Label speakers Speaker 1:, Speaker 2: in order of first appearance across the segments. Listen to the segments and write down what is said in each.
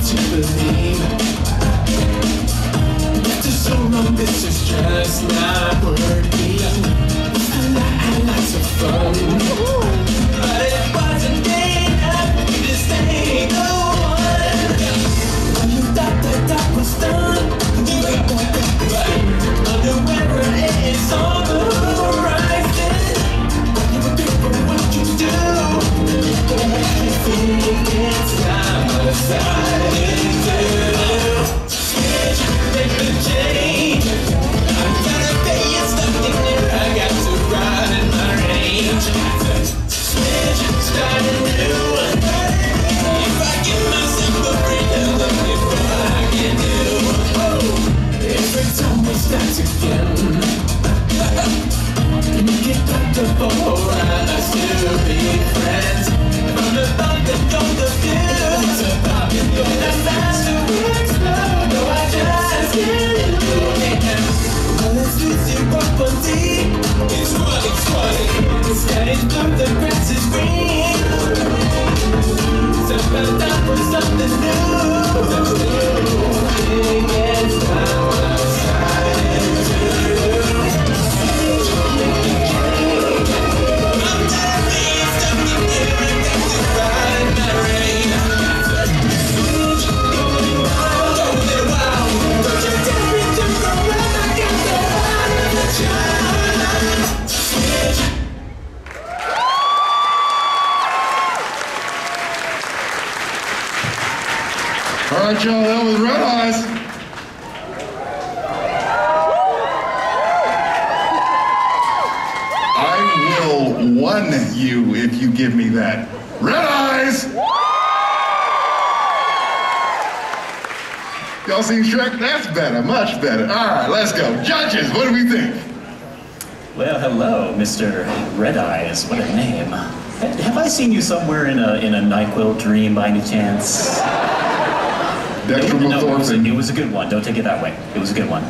Speaker 1: to believe After so long this is just now
Speaker 2: All right, y'all, that was Red Eyes. I will one you if you give me that. Red Eyes! Y'all seen Shrek? That's better, much better. All right, let's go. Judges, what do we think?
Speaker 3: Well, hello, Mr. Red Eyes. What a name. Have I seen you somewhere in a in a Nyquil dream by any chance?
Speaker 2: Dexter
Speaker 3: no, it was, a, it was a good one. Don't take it that way. It was a good one.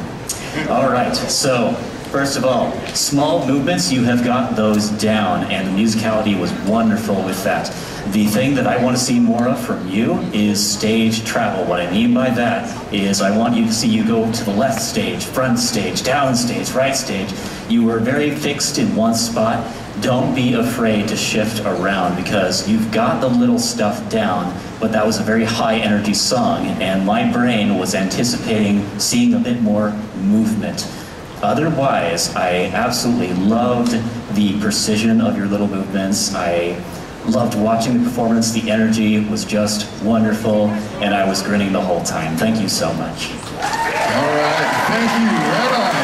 Speaker 3: All right. So, first of all, small movements, you have got those down, and the musicality was wonderful with that. The thing that I want to see more of from you is stage travel. What I mean by that is I want you to see you go to the left stage, front stage, down stage, right stage. You were very fixed in one spot. Don't be afraid to shift around because you've got the little stuff down, but that was a very high energy song, and my brain was anticipating seeing a bit more movement. Otherwise, I absolutely loved the precision of your little movements. I loved watching the performance. The energy was just wonderful, and I was grinning the whole time. Thank you so much.
Speaker 2: All right, thank you, Eyes.